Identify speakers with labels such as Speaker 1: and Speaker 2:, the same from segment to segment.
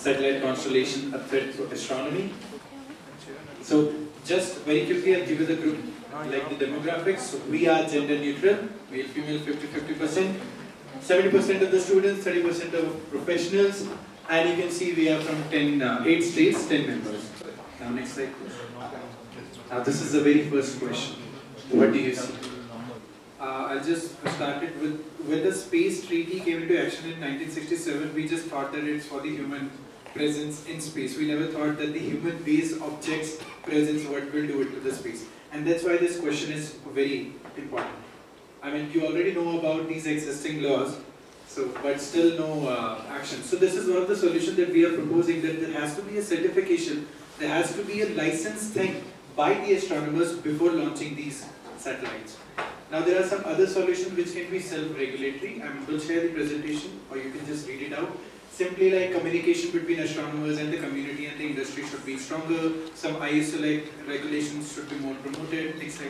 Speaker 1: satellite constellation a threat to astronomy? So just very quickly I'll give you the group like the demographics. So we are gender neutral, male female 50-50%. 70% of the students, 30% of professionals, and you can see we are from 10, uh, 8 states, 10 members. Now next slide please. Now this is the very first question. What do you see?
Speaker 2: I'll just start it with when the space treaty came into action in 1967. We just thought that it's for the human presence in space. We never thought that the human-based objects presence what will do it to the space, and that's why this question is very important. I mean, you already know about these existing laws, so but still no uh, action. So this is one of the solutions that we are proposing that there has to be a certification, there has to be a license thing by the astronomers before launching these satellites. Now there are some other solutions which can be self-regulatory. I will share the presentation or you can just read it out. Simply like communication between astronomers and the community and the industry should be stronger. Some ISO like regulations should be more promoted. Please.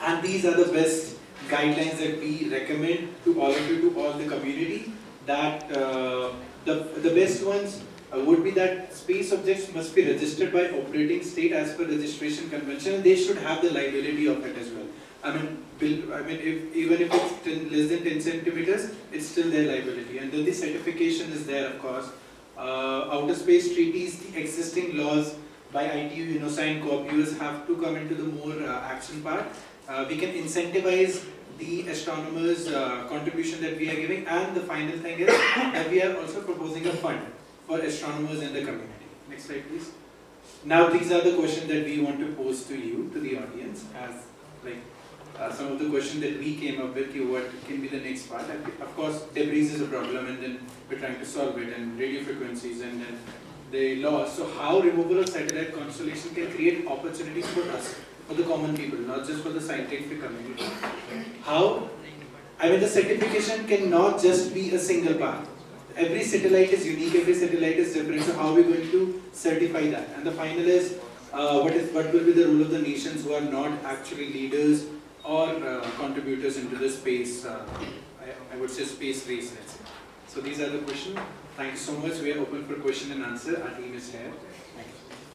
Speaker 2: And these are the best guidelines that we recommend to all of you, to all the community. That uh, the, the best ones uh, would be that space objects must be registered by operating state as per registration convention they should have the liability of it as well. I mean, I mean, if, even if it's 10, less than 10 centimeters, it's still their liability. And then the certification is there, of course. Uh, outer space treaties, the existing laws by ITU, UNOSA, COP have to come into the more uh, action part. Uh, we can incentivize the astronomers' uh, contribution that we are giving. And the final thing is that we are also proposing a fund for astronomers in the community. Next slide, please. Now, these are the questions that we want to pose to you, to the audience, as like uh, some of the questions that we came up with, you what can be the next part. Of course, debris is a problem, and then we're trying to solve it, and radio frequencies, and then the loss. So, how removal of satellite constellation can create opportunities for us, for the common people, not just for the scientific community. How? I mean, the certification cannot just be a single part. Every satellite is unique, every satellite is different, so how are we going to certify that? And the final is, uh, what is what will be the role of the nations who are not actually leaders or uh, contributors into the space, uh, I, I, would say space race, let's say. So these are the questions. Thank you so much. We are open for question and answer. Our team is here.